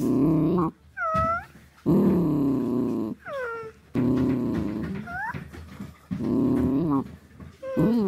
うん。うん。うん。